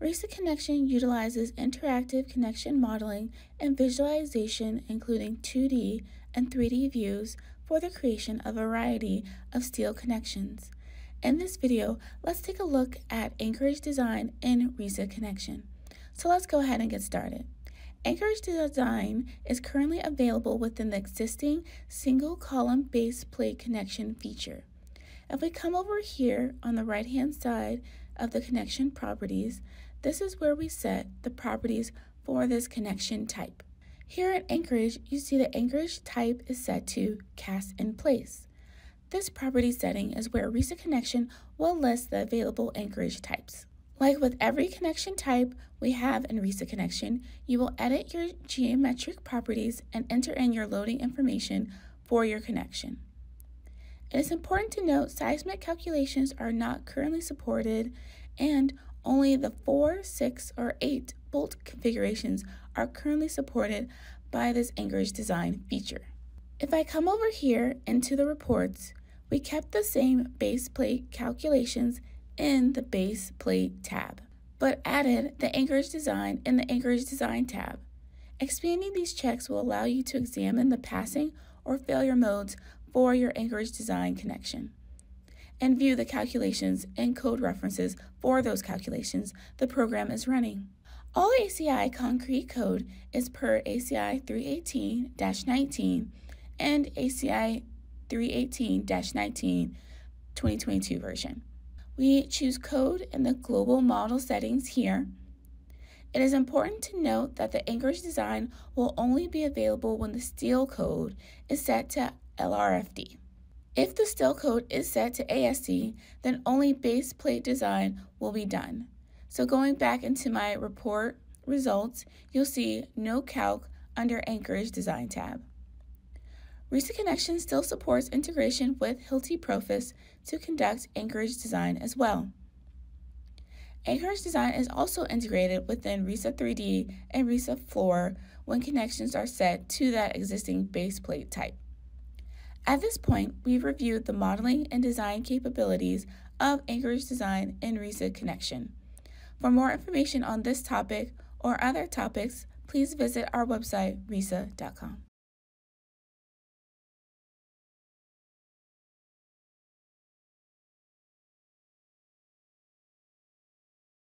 RISA Connection utilizes interactive connection modeling and visualization, including 2D and 3D views, for the creation of a variety of steel connections. In this video, let's take a look at anchorage design in RISA Connection. So let's go ahead and get started. Anchorage design is currently available within the existing single column base plate connection feature. If we come over here on the right hand side of the connection properties, this is where we set the properties for this connection type. Here at Anchorage, you see the Anchorage type is set to cast in place. This property setting is where RISA Connection will list the available anchorage types. Like with every connection type we have in RISA Connection, you will edit your geometric properties and enter in your loading information for your connection. It is important to note seismic calculations are not currently supported and only the 4, 6, or 8 bolt configurations are currently supported by this anchorage design feature. If I come over here into the reports, we kept the same base plate calculations in the base plate tab, but added the anchorage design in the anchorage design tab. Expanding these checks will allow you to examine the passing or failure modes for your anchorage design connection and view the calculations and code references for those calculations the program is running. All ACI concrete code is per ACI 318-19 and ACI 318-19 2022 version. We choose code in the global model settings here. It is important to note that the anchorage design will only be available when the steel code is set to LRFD. If the steel code is set to ASD, then only base plate design will be done. So going back into my report results, you'll see no calc under Anchorage Design tab. RISA Connection still supports integration with Hilti Profis to conduct Anchorage Design as well. Anchorage Design is also integrated within RISA 3D and RISA Floor when connections are set to that existing base plate type. At this point, we've reviewed the modeling and design capabilities of Anchorage Design in RISA Connection. For more information on this topic or other topics, please visit our website, risa.com.